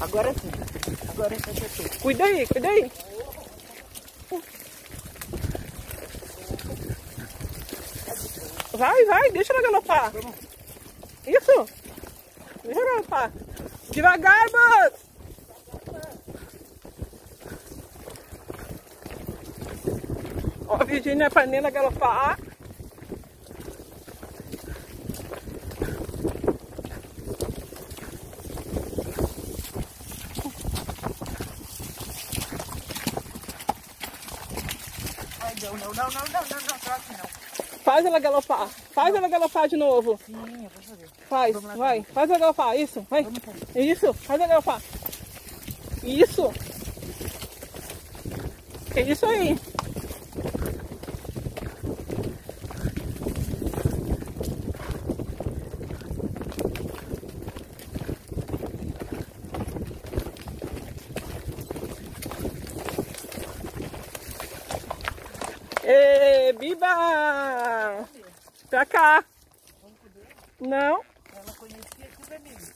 Agora sim. Agora perfeito. Cuida aí, cuida aí. Vai, vai, deixa ela galopar. Isso. Deixa ela galopar. Devagar, Buzz. Ó, a Virgínia aprendendo a galopar. Ai, não, não, não, não, não, não, não, não. Faz ela galopar. Faz ela galopar de novo. Sim, eu vou fazer. Faz, lá, vai. Faz ela galopar. Isso, vai. Isso, faz ela galopar. Isso. É isso aí. Ê, Biba! Pra cá. Não? Ela conhecia tudo a.